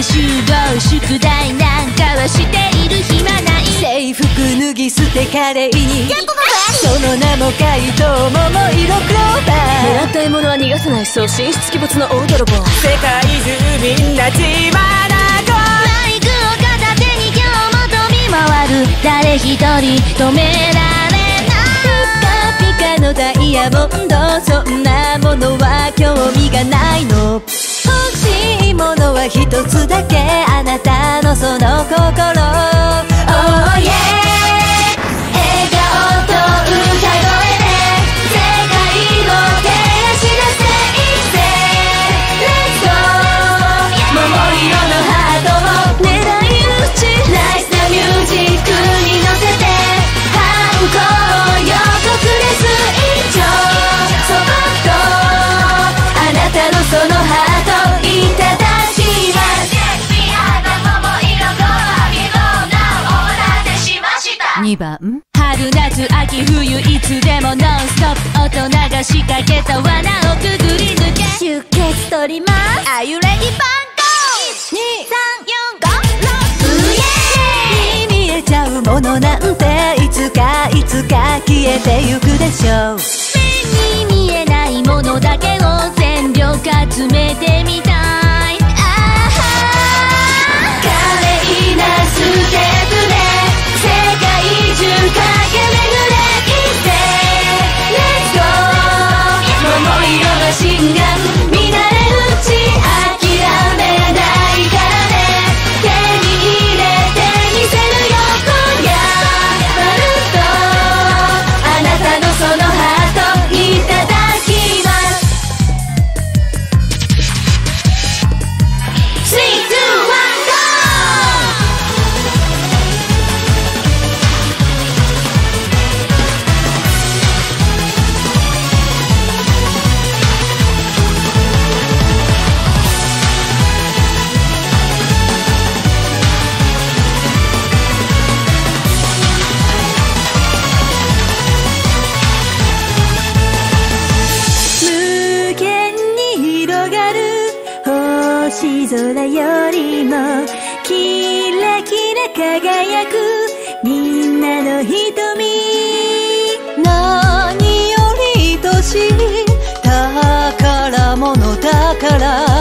で集合宿題なんかはしている暇ない制服脱ぎ捨て華麗にその名も怪盗桃色クローバー狙った獲物は逃がさないそう神出鬼没の大泥棒世界中みんな血眼マイクを片手に今日も飛び回る誰一人止められないピカピカのダイヤモンドそんなものは興味がないの欲しいものは一つ。番春夏秋冬いつでもノンストップ大人が仕掛けた罠をくぐり抜け。出血取ります Are you ready? 番号1 2 3 4 5 6に見えちゃうものなんていつかいつか消えてゆくでしょう。目に見えないものだけを全力集めてみた星空よりもキラキラ輝く。みんなの瞳。何より愛し宝物だから。